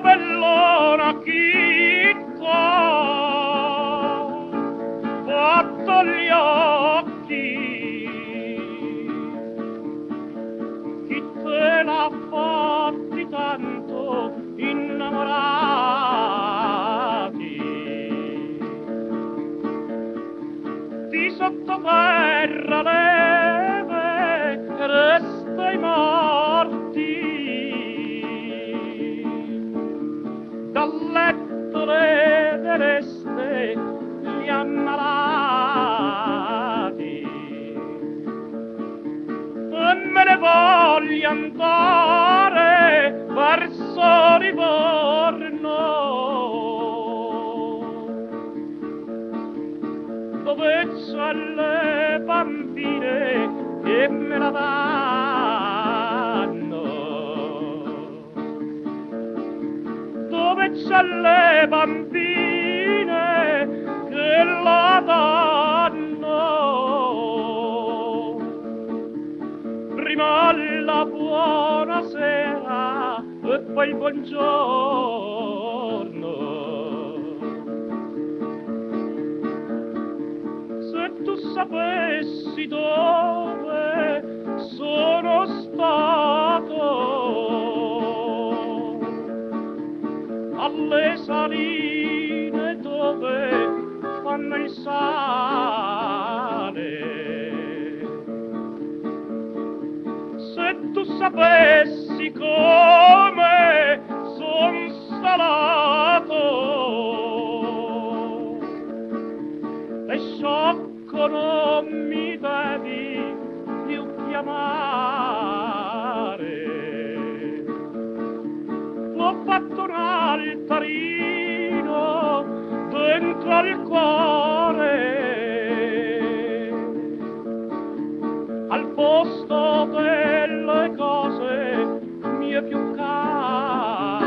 bellona chicca fatto gli occhi. Chi te l'ha fatti tanto innamorati? Di sottoterra leve voglio andare verso Livorno. Dove c'è le bambine che me la danno? Dove c'è le bambine che la danno prima la buonasera e poi buongiorno. Se tu sapessi dove sono stato alle saline dove fanno il sale sapessi come son salato. E sciocco non mi devi più chiamare. Ho fatto un altarino dentro al cuore. Al posto cose mie più care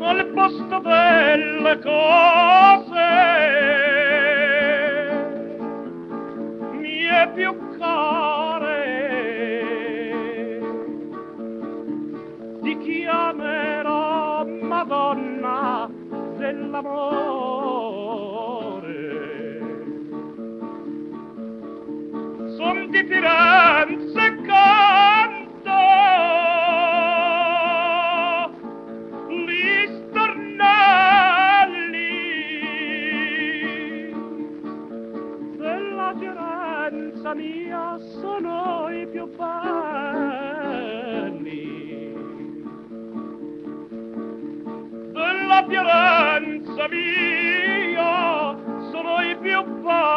al posto delle cose mie più care ti chiamerò Madonna dell'amore di Firenze canto. Gli stornelli della Firenza mia sono i più belli. Della Firenza mia sono i più belli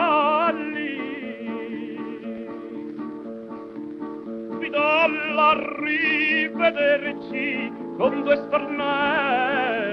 do l'arrivederci con due stornelli